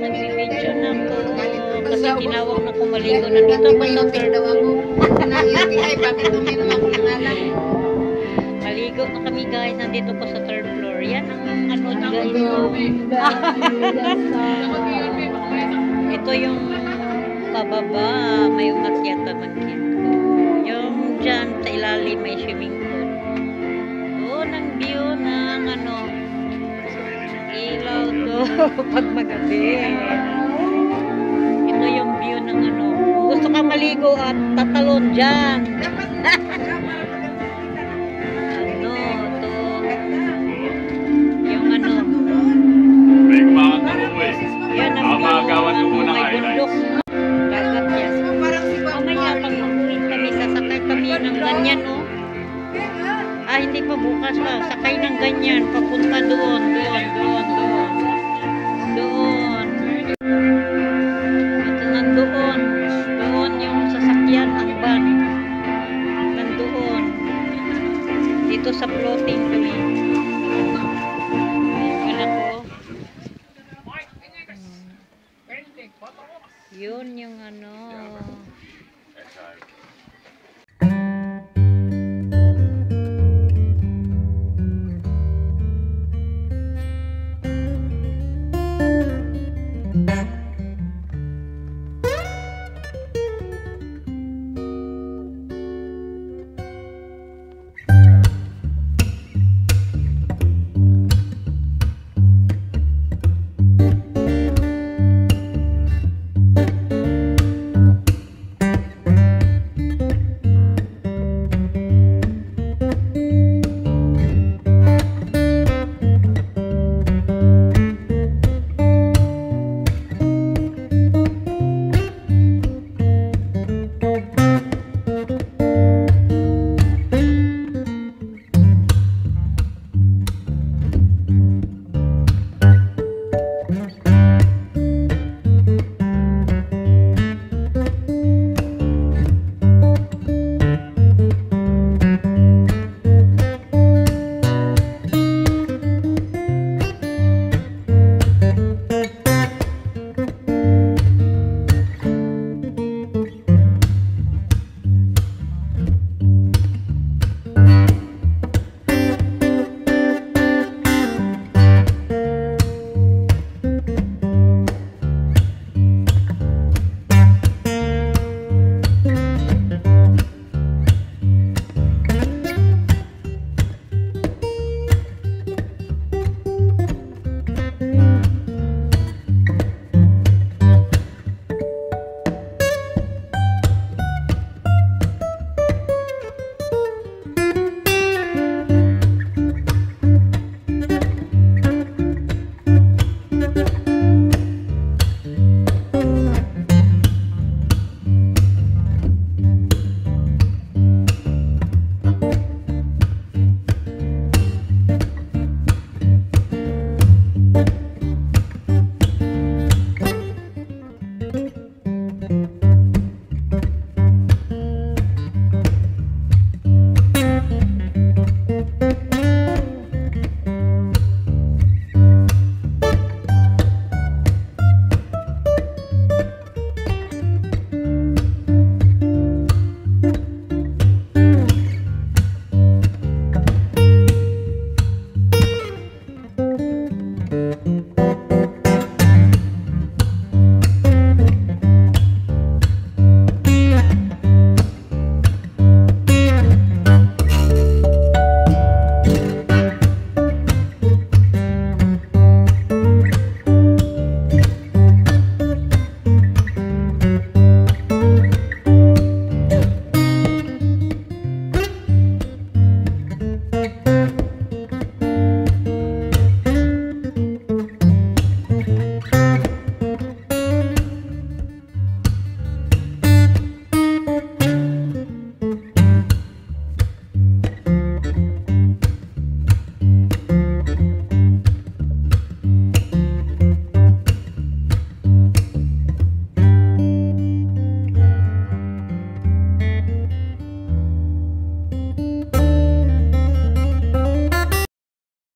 Nagbibidyo na ako kasi tinawag na ko maligo. Nandito ako sa third? Maligo na kami guys. Nandito po sa third floor. Yan ang ano guys. Ito yung pababa. May umakyat naman dito. Yung dyan sa ilalim may swimming pool. pag magabi. Ito yung view ng ano. Kung gusto ka maligo at tatalon dyan. ano, to. Yung ano. May kumakanta mo eh. Yan ang view magawan ko muna highlights. Dagat yan. Mamaya pag mag-uwi kami, sasakay kami ng ganyan, oh. Ah, hindi pa bukas pa. Sakay ng ganyan. Papunta doon, doon, doon, doon. Doon. Ito nandoon. Doon yung sasakyan, ang van. Nandoon. Dito sa floating kami. Yung anak ko. Hmm. Yun yung ano.